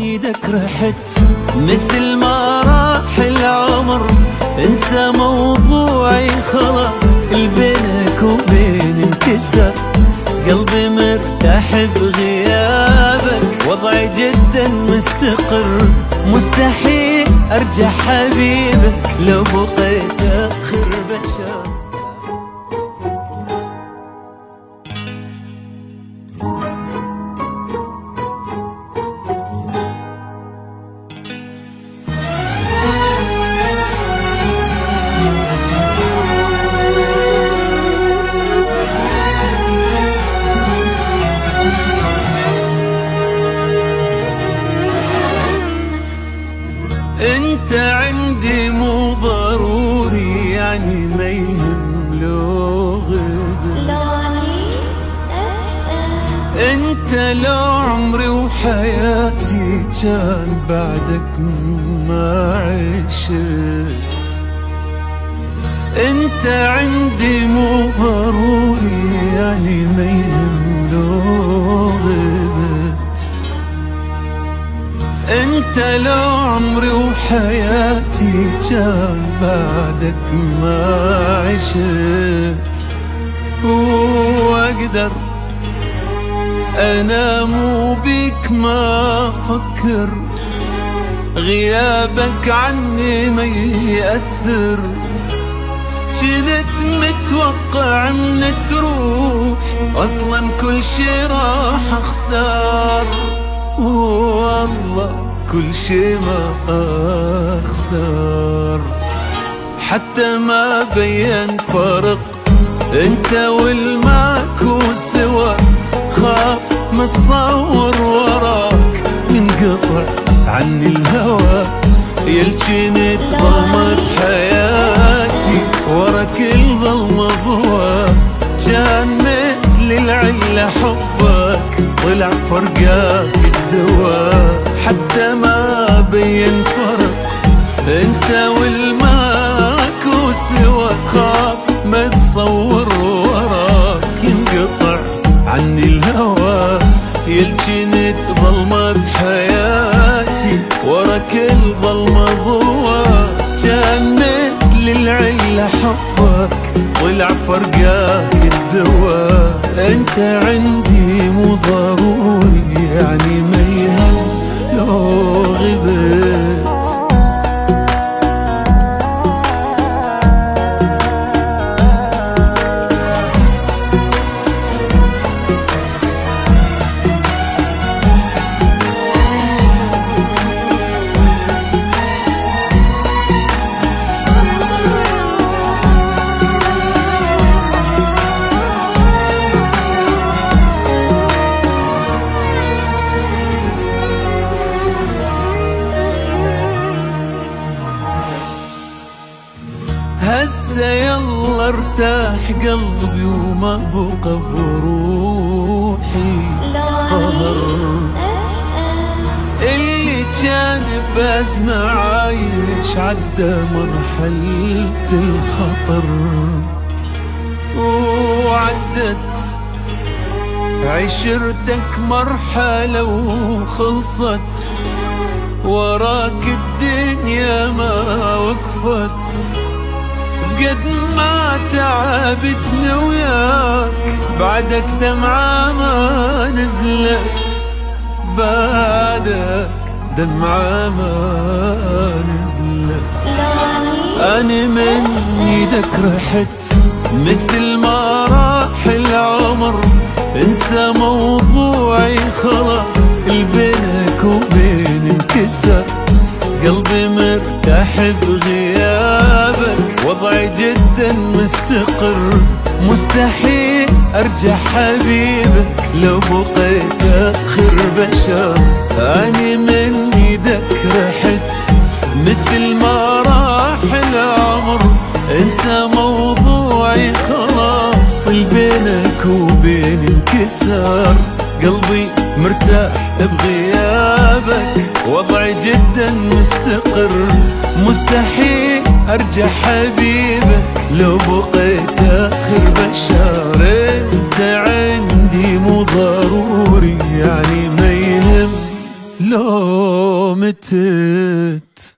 إيدك رحت مثل ما راح العمر. انسى موضوعي خلاص. بينك وبين انكسر قلبي مرتاح بغيابك. وضعي جدا مستقر. مستحيل أرجع حبيبك. لو بقيت أخر بشر. انت عندي مو ضروري يعني ما يهم لو غبت. انت لو عمري وحياتي كان بعدك ما عشت. انت عندي مو ضروري يعني ما يهم لو غبت. انت لو عمري وحياتي كان بعدك ما عشت. وأقدر أنا مو بيك ما أفكر. غيابك عني ما يأثر. كنت متوقع من تروح. أصلا كل شي راح أخسر. والله كل شي ما أخسر. حتى ما بين فرق أنت والماكو سوا. خاف ما تصور وراك ينقطع عني الهوى. يلجنت ظلمة بحياتي ورا كل ظلمة ضوى. كان مثل العلة حبك طلع فرقاك الدواء بين فرق أنت والماكو سوا خاف ما تصور وراك. ينقطع عني الهوى يلجنت ظلمة بحياتي. ورا كل ظلمة ضوى. كان مثل العلة حبك طلع فرقاك يلا ارتاح قلبي وما بقى بروحي. قهر. اللي كان بأزمة عايش عدى مرحلة الخطر. وعدت عشرتك مرحلة وخلصت. وراك الدنيا ما وقفت. قد ما تعبتني وياك بعدك دمعة ما نزلت بعدك دمعة ما نزلت. أنا من إيدك رحت مثل ما وضعي جدا مستقر. مستحيل أرجع حبيبك لو بقيت أخر بشر. اني من إيدك رحت مثل ما راح العمر. انسى موضوعي خلاص بينك وبين انكسر قلبي مرتاح بغيابك وضعي جدا مستقر. مستحيل أرجع حبيبك لو بقيت آخر بشر. أنت عندي مو ضروري يعني ما يهم لو متت